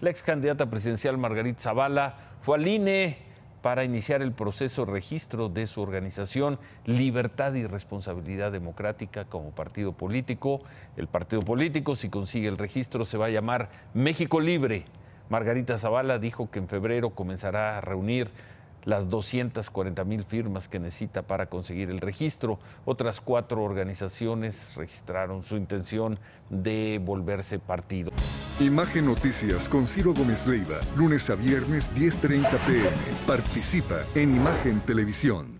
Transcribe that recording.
La ex candidata presidencial Margarita Zavala fue al INE para iniciar el proceso de registro de su organización Libertad y Responsabilidad Democrática como partido político. El partido político, si consigue el registro, se va a llamar México Libre. Margarita Zavala dijo que en febrero comenzará a reunir las 240 mil firmas que necesita para conseguir el registro. Otras cuatro organizaciones registraron su intención de volverse partido. Imagen Noticias con Ciro Gómez Leiva, lunes a viernes 10.30 pm. Participa en Imagen Televisión.